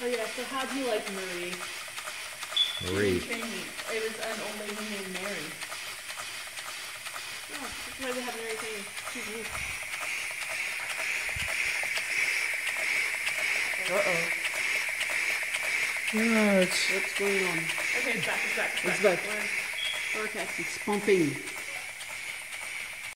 Oh yeah, so how do you like Marie? Marie. She didn't train me. It was an old lady named Mary. Oh, that's why they have Mary Jane. She's weak. Uh-oh. Yeah, it's What's going on? Okay, it's back, it's back, it's back. It's back. We're- It's pumping.